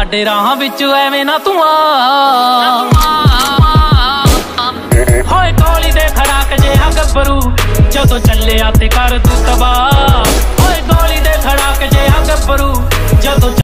ਸਾਡੇ ਰਾਹਾਂ ਵਿੱਚ ਐਵੇਂ ਨਾ ਤੂੰ ਆ ਹੋਏ ਕੋਲੀ ਦੇ ਖੜਾਕ ਜਿਹਾ ਗੱਭਰੂ ਜਦੋਂ ਚੱਲਿਆ ਤੇ ਕਰ ਤੂੰ ਤਬਾ